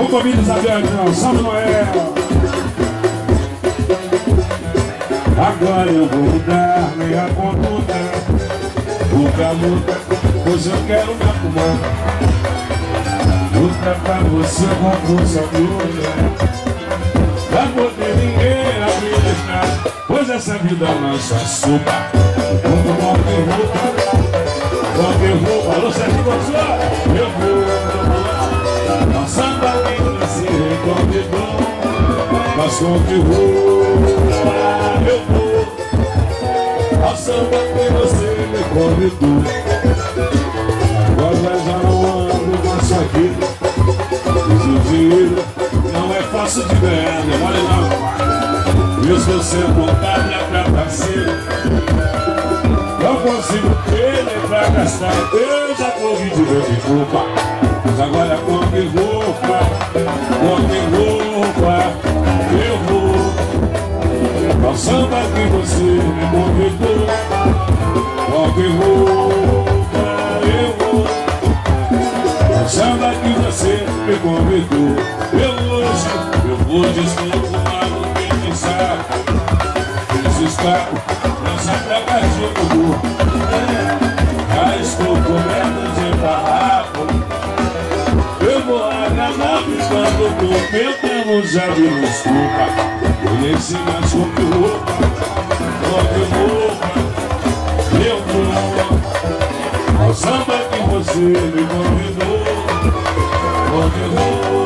O convite Isabel, não, São Noel. Agora eu vou mudar minha conduta. Luta, luta, pois eu quero me arrumar Luta pra você com força luta Pra poder ninguém acreditar Pois essa vida lança sopa que você convidou Mas roupa Eu vou Ao samba que você me convidou Agora já não ando com essa vida Mas o dinheiro não é fácil de ganhar Demora não Isso você vontade é pra parceiro Não consigo ter nem pra gastar Eu já corri de vez em culpa Mas agora com que roupa Que você me convidou Com que roupa Eu vou samba que você me convidou. Eu hoje Eu vou desconfumado Quem pensar Esse escapo Nessa praga de amor Já estou coberto de barraco. Eu vou agarrar Quando com meu tempo já me desculpa. Conheci mais com que roupa Com samba que você me convidou, convidou